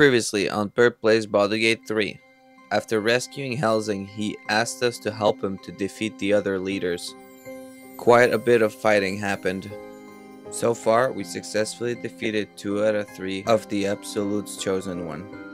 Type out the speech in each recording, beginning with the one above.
Previously on Purp Plays Baldur's Gate 3. After rescuing Halsin, he asked us to help him to defeat the other leaders. Quite a bit of fighting happened. So far, we successfully defeated two out of three of the Absolute's chosen one.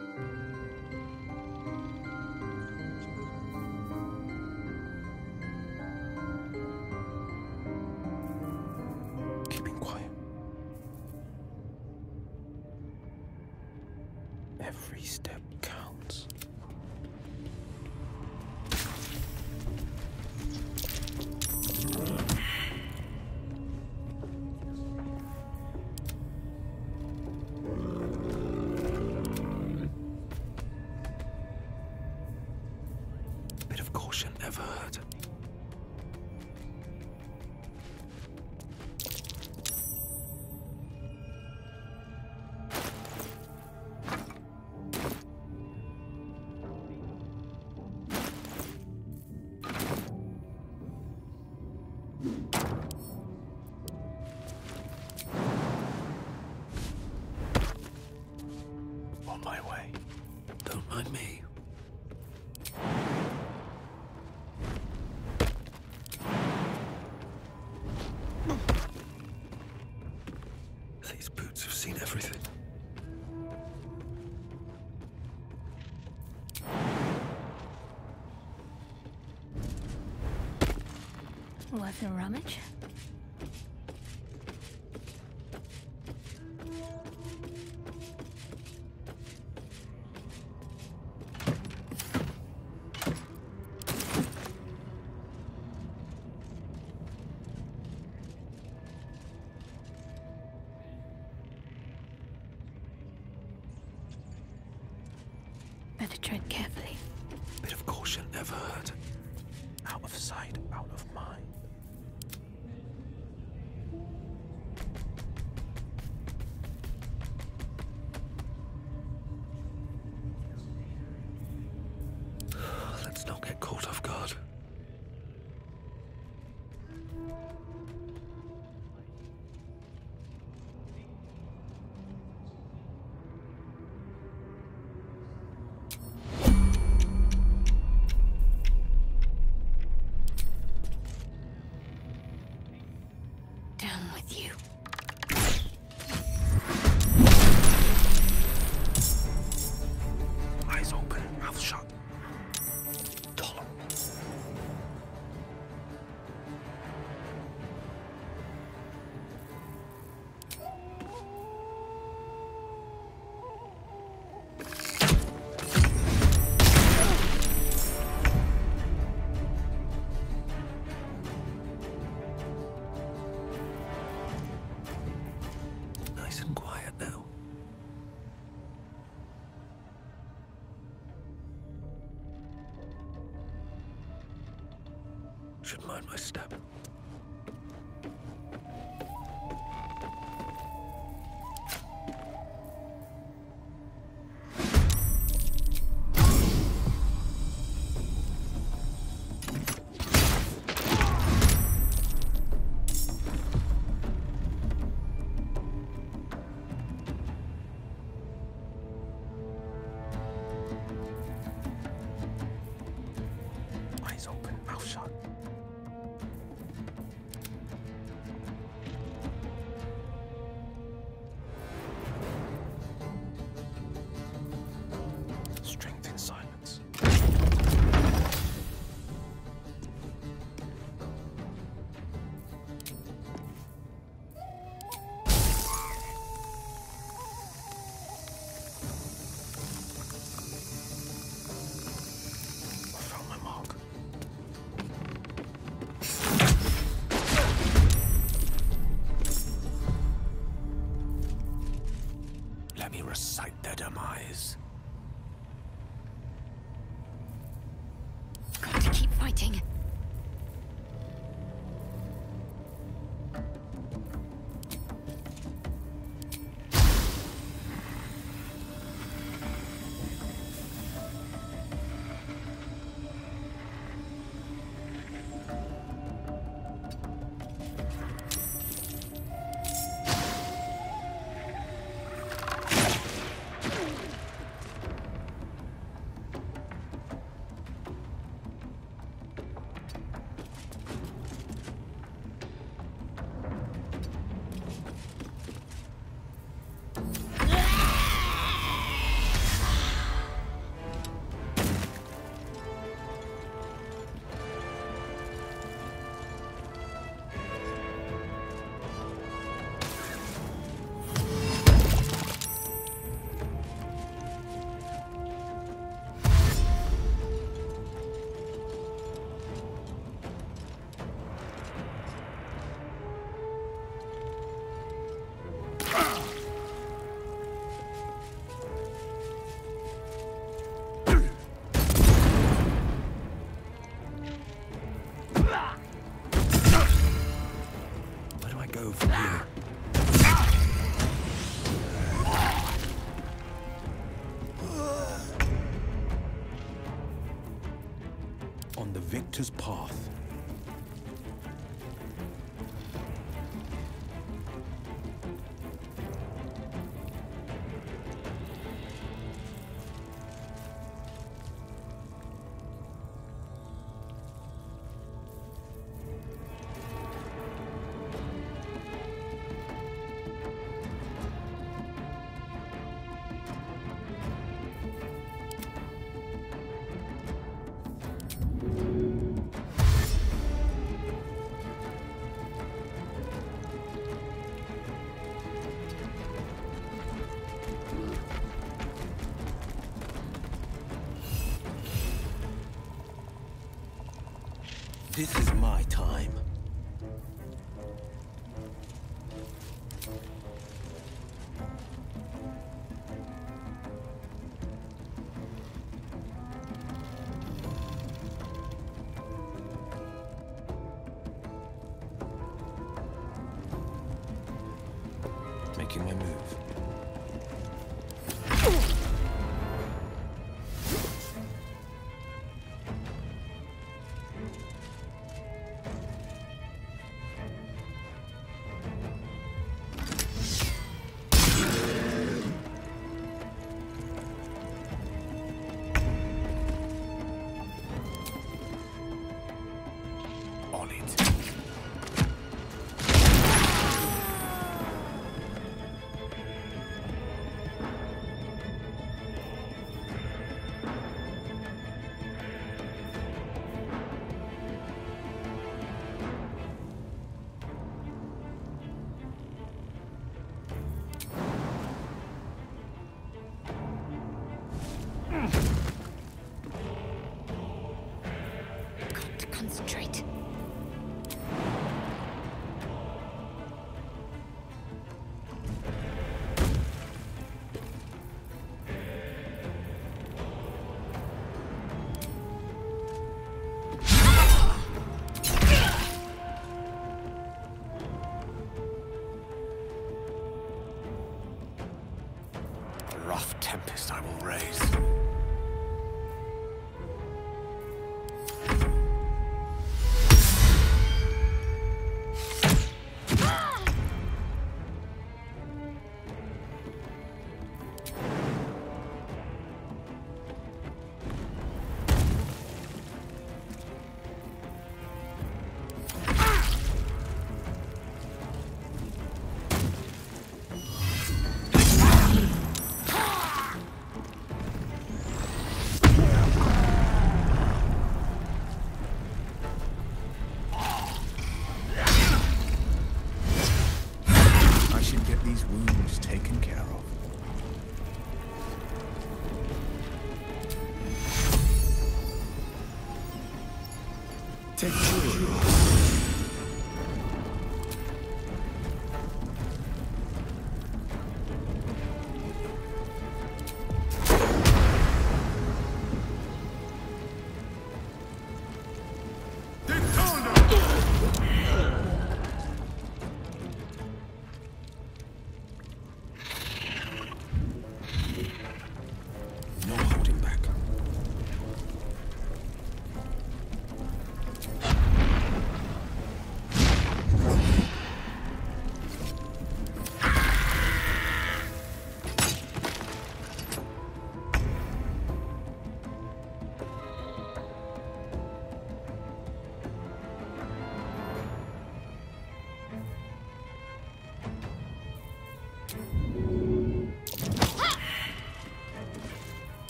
Worth a rummage? With you. Should mind my step. On the victor's path.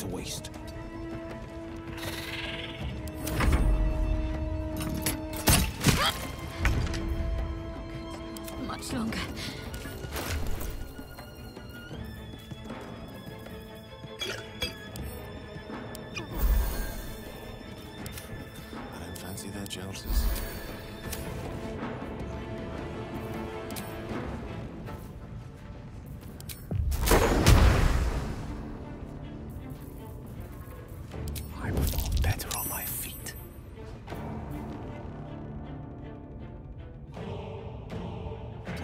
To waste. Much longer. I don't fancy their chances.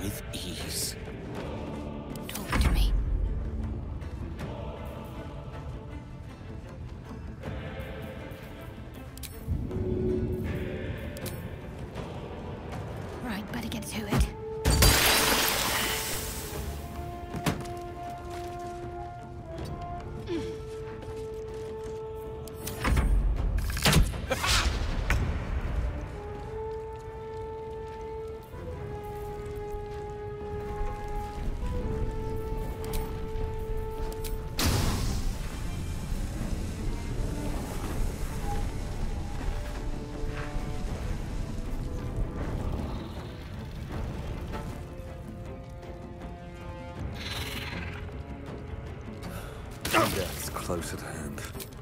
With ease. Death's close at hand.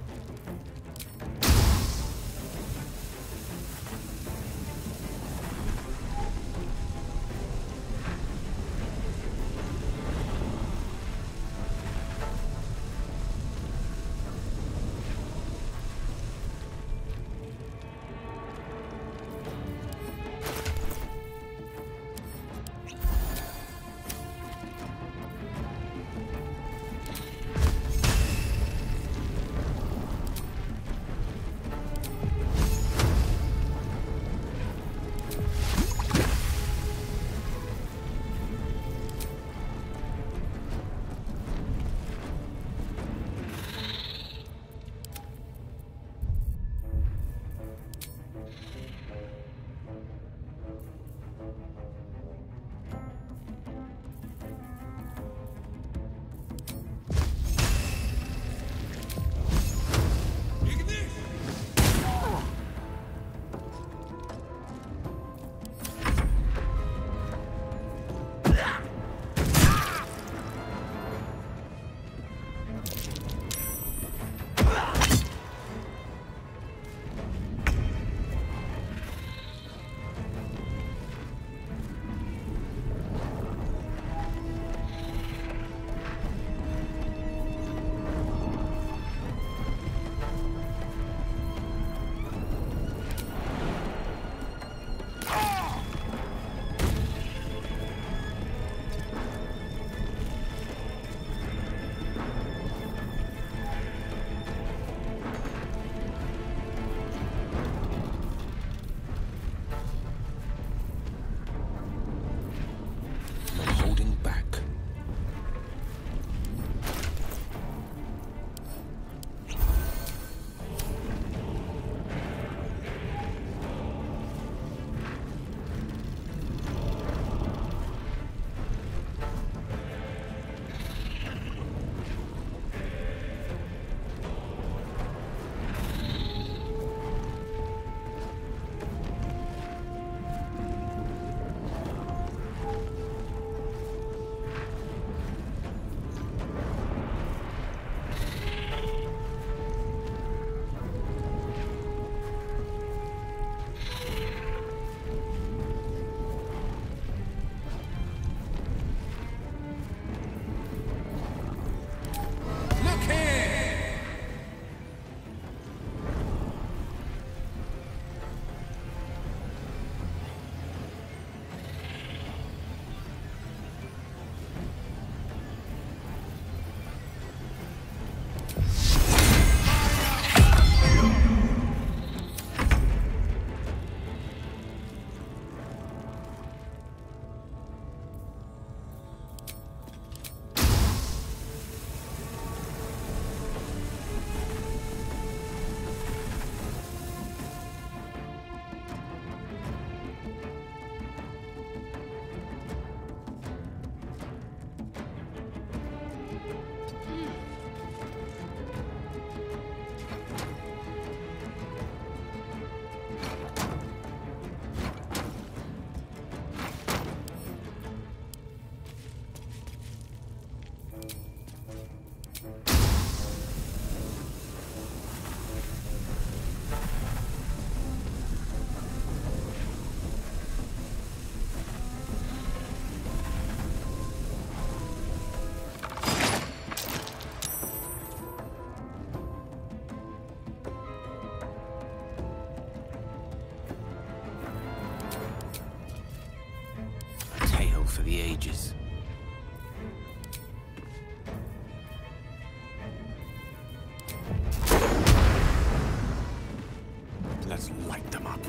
Light them up.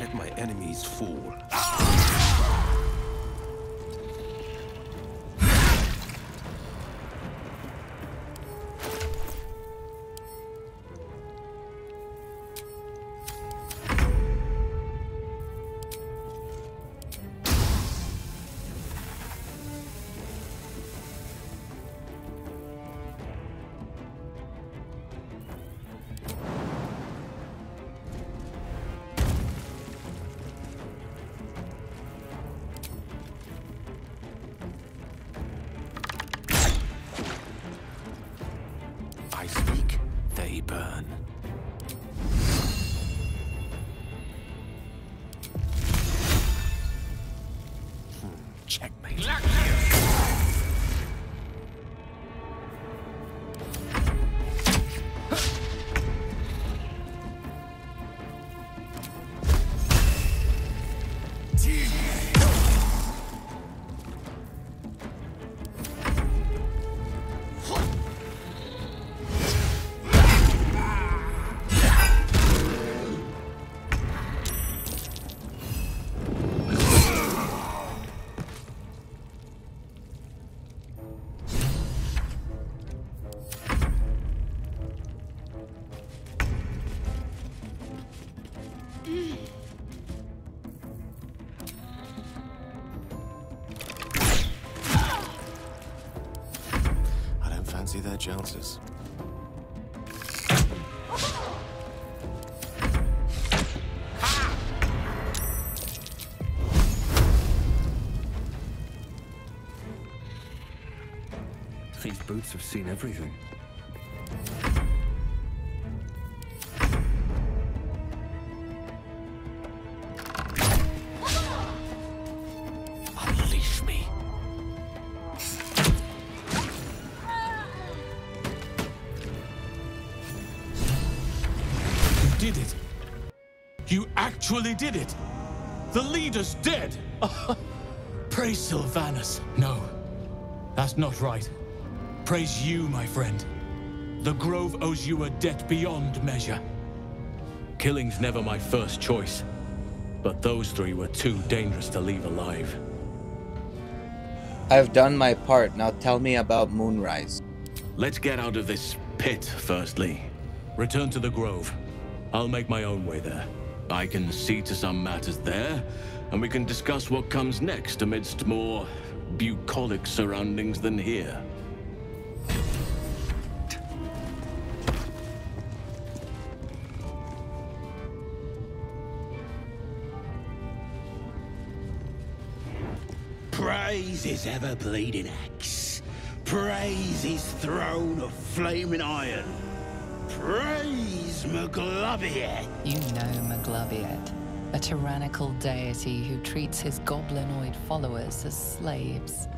Let my enemies fall. Checkmate. These boots have seen everything. Did it. The leader's dead. Praise Silvanus. No, that's not right. Praise you, my friend. The Grove owes you a debt beyond measure. Killing's never my first choice, but those three were too dangerous to leave alive. I've done my part, now tell me about Moonrise. Let's get out of this pit, firstly. Return to the Grove. I'll make my own way there. I can see to some matters there, and we can discuss what comes next amidst more bucolic surroundings than here. Praise his ever bleeding axe. Praise his throne of flaming iron. Praise Maglubiyet. You know Maglubiyet, a tyrannical deity who treats his goblinoid followers as slaves.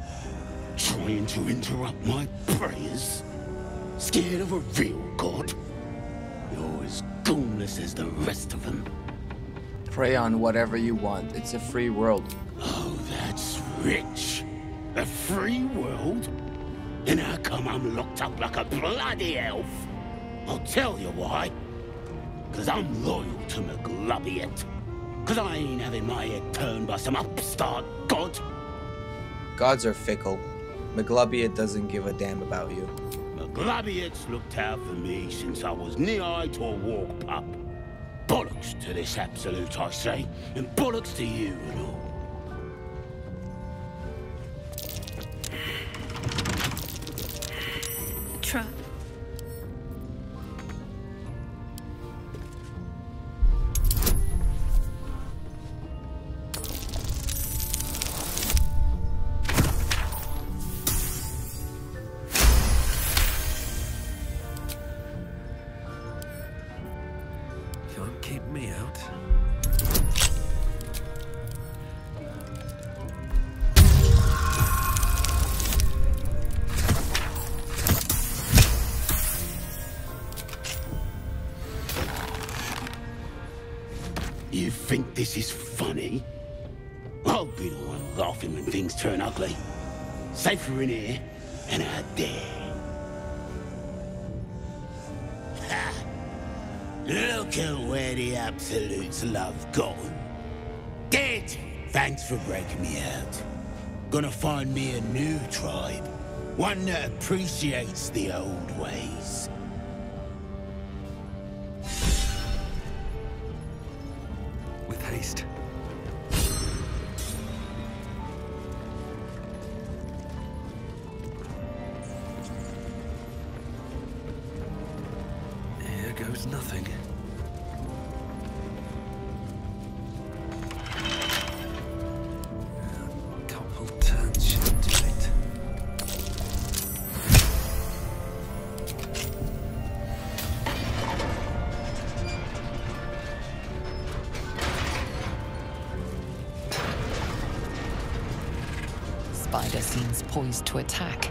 Trying to interrupt my prayers? Scared of a real god? You're as goonless as the rest of them. Pray on whatever you want, it's a free world. Oh, that's rich. A free world? And how come I'm locked up like a bloody elf? I'll tell you why. Cause I'm loyal to Maglubiyet. Cause I ain't having my head turned by some upstart god. Gods are fickle. Maglubiyet doesn't give a damn about you. Gladiates looked out for me since I was knee-high to a worg pup. Bollocks to this absolute, I say, and bollocks to you and all. This is funny? I'll be the one laughing when things turn ugly. Safer in here and out there. Ha! Look at where the Absolute's love gone. Dead! Thanks for breaking me out. Gonna find me a new tribe. One that appreciates the old ways. With poised to attack,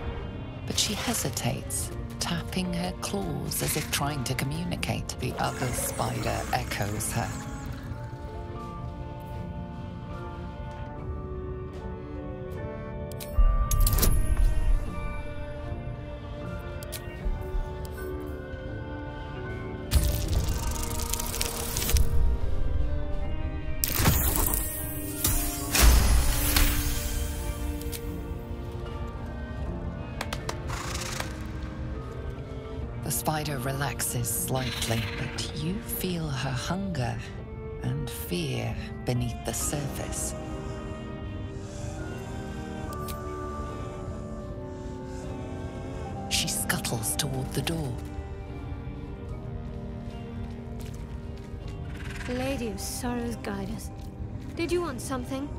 but she hesitates, tapping her claws as if trying to communicate. The other spider echoes her. Spider relaxes slightly, but you feel her hunger and fear beneath the surface. She scuttles toward the door. Lady of Sorrows, guide us. Did you want something?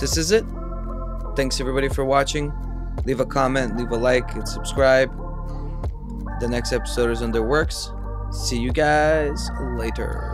This is it. Thanks everybody for watching. Leave a comment, leave a like, and subscribe. The next episode is under works. See you guys later.